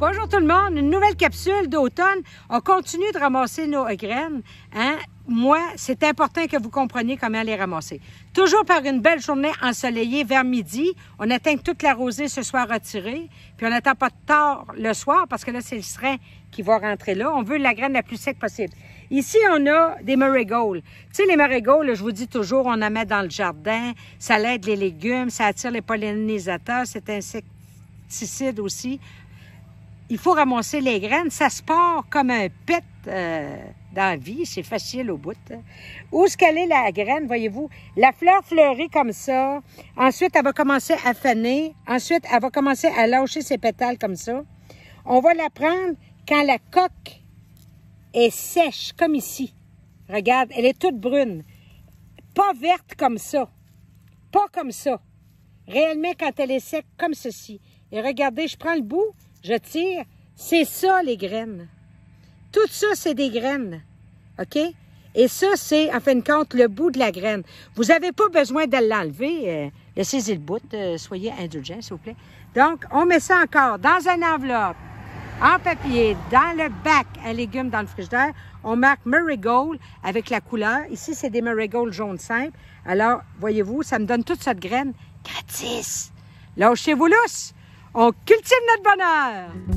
Bonjour tout le monde, une nouvelle capsule d'automne. On continue de ramasser nos graines. Hein? Moi, c'est important que vous compreniez comment les ramasser. Toujours par une belle journée ensoleillée vers midi. On atteint toute la rosée ce soir retirée. Puis on n'attend pas tard le soir parce que là, c'est le serin qui va rentrer là. On veut la graine la plus sec possible. Ici, on a des marigolds. Tu sais, les marigolds, je vous dis toujours, on en met dans le jardin. Ça l'aide les légumes, ça attire les pollinisateurs, c'est insecticide aussi il faut ramasser les graines. Ça se part comme un pet euh, dans la vie. C'est facile au bout. Où est-ce qu'elle est la graine, voyez-vous? La fleur fleurit comme ça. Ensuite, elle va commencer à faner. Ensuite, elle va commencer à lâcher ses pétales comme ça. On va la prendre quand la coque est sèche, comme ici. Regarde, elle est toute brune. Pas verte comme ça. Pas comme ça. Réellement, quand elle est sec, comme ceci. Et regardez, je prends le bout, je tire. C'est ça, les graines. Tout ça, c'est des graines. OK? Et ça, c'est, en fin de compte, le bout de la graine. Vous n'avez pas besoin de l'enlever. Euh, laissez-y le bout. Euh, soyez indulgents, s'il vous plaît. Donc, on met ça encore dans une enveloppe, en papier, dans le bac à légumes dans le frigidaire. On marque Marigold avec la couleur. Ici, c'est des Marigold jaune simple. Alors, voyez-vous, ça me donne toute cette graine gratis. Lâchez-vous lousse! On cultive notre bonheur!